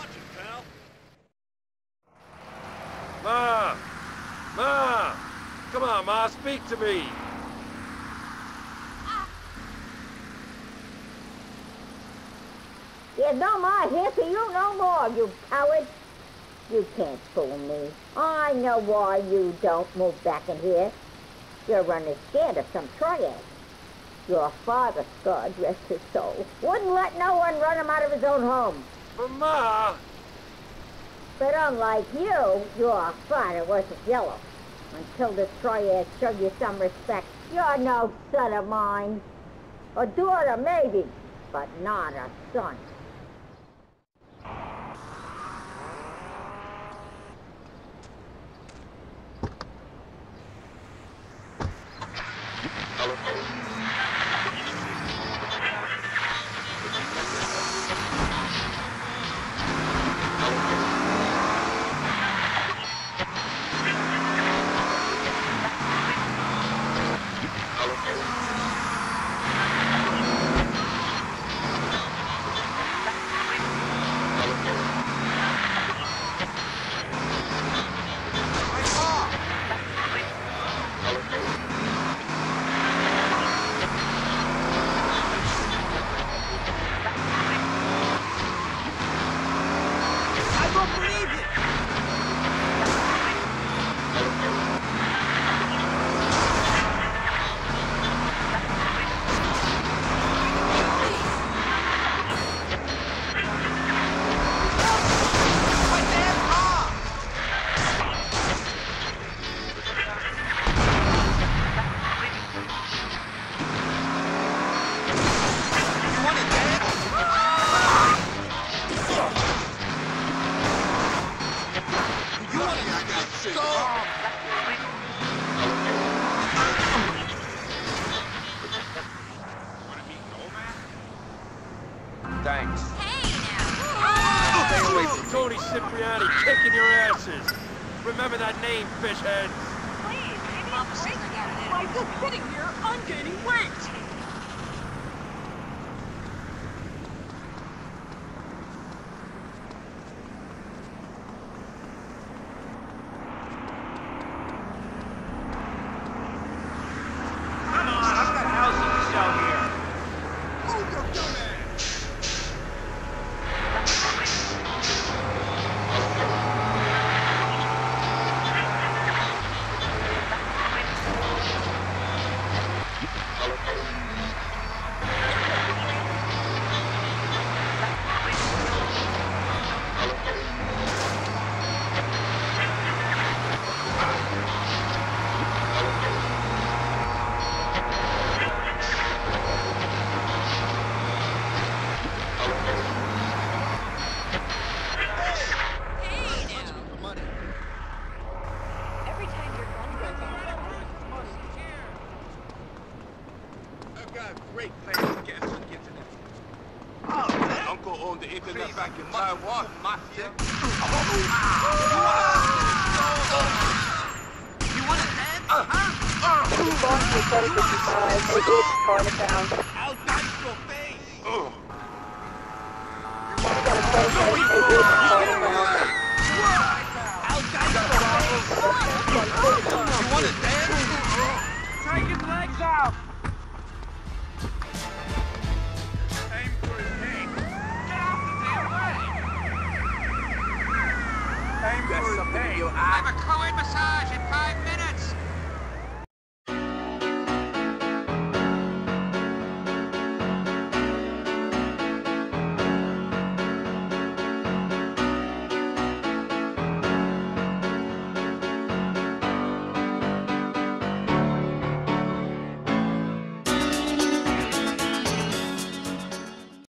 watching, pal. Ma! Ma! Come on, Ma, speak to me! You don't mind hissing you no more, you coward. You can't fool me. I know why you don't move back in here. You're running scared of some triad. Your father, God rest his soul, wouldn't let no one run him out of his own home. But Ma, But unlike you, your father wasn't yellow. Until this triad showed you some respect, you're no son of mine. A daughter, maybe, but not a son. It go? thanks. Hey! Stay away from Tony Cipriani kicking your asses. Remember that name, fishheads. Please, maybe a break By just sitting here, I'm gaining weight! Come on, I've got housing to sell here. Move your dumb ass! Hey now! Money. Every time your gun goes off, I've got great plans to get on internet. Oh, man. Uncle owned the internet back in Taiwan. Mafia. You want it dead? Huh? I'll dice your face! Ugh. I'll dice your face! You want it dead? Take his legs out! Got for something in your eye? I have a co-ed massage in five minutes.